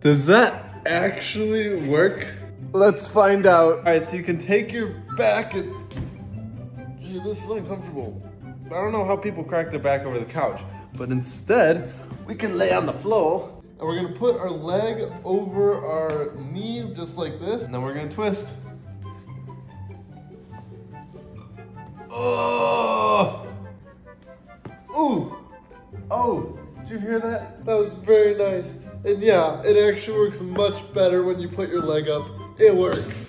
Does that actually work? Let's find out. All right, so you can take your back and, Hey, this is uncomfortable. I don't know how people crack their back over the couch, but instead, we can lay on the floor and we're gonna put our leg over our knee just like this, and then we're gonna twist. Oh! Ooh! Oh, did you hear that? That was very nice. And yeah, it actually works much better when you put your leg up. It works.